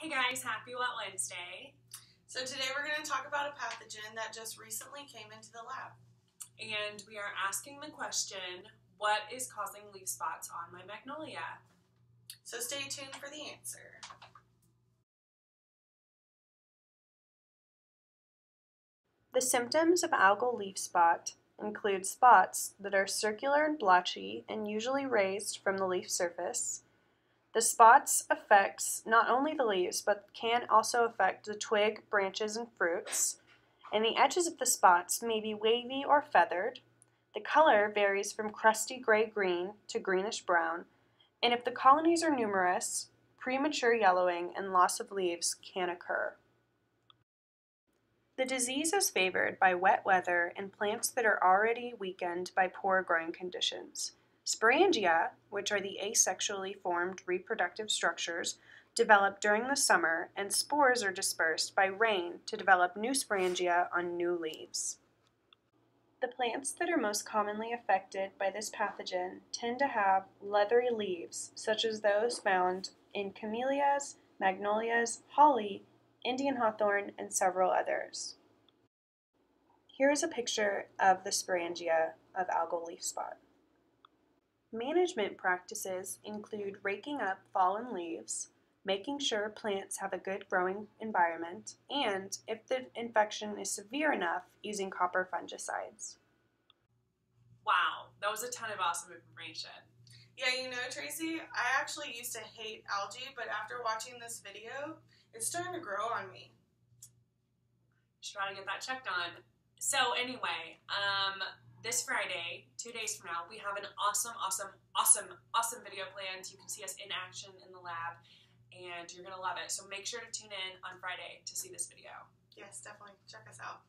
Hey guys, happy WHAT Wednesday. So today we're going to talk about a pathogen that just recently came into the lab. And we are asking the question, what is causing leaf spots on my magnolia? So stay tuned for the answer. The symptoms of algal leaf spot include spots that are circular and blotchy and usually raised from the leaf surface. The spots affects not only the leaves but can also affect the twig, branches, and fruits. And the edges of the spots may be wavy or feathered. The color varies from crusty gray-green to greenish brown, and if the colonies are numerous, premature yellowing and loss of leaves can occur. The disease is favored by wet weather and plants that are already weakened by poor growing conditions. Sporangia, which are the asexually formed reproductive structures, develop during the summer, and spores are dispersed by rain to develop new sporangia on new leaves. The plants that are most commonly affected by this pathogen tend to have leathery leaves, such as those found in camellias, magnolias, holly, Indian hawthorn, and several others. Here is a picture of the sporangia of algal leaf spot. Management practices include raking up fallen leaves, making sure plants have a good growing environment, and, if the infection is severe enough, using copper fungicides. Wow, that was a ton of awesome information. Yeah, you know, Tracy, I actually used to hate algae, but after watching this video, it's starting to grow on me. You should probably get that checked on. So anyway, um, this Friday, two days from now, we have an awesome, awesome, awesome, awesome video planned. You can see us in action in the lab, and you're gonna love it. So make sure to tune in on Friday to see this video. Yes, definitely. Check us out.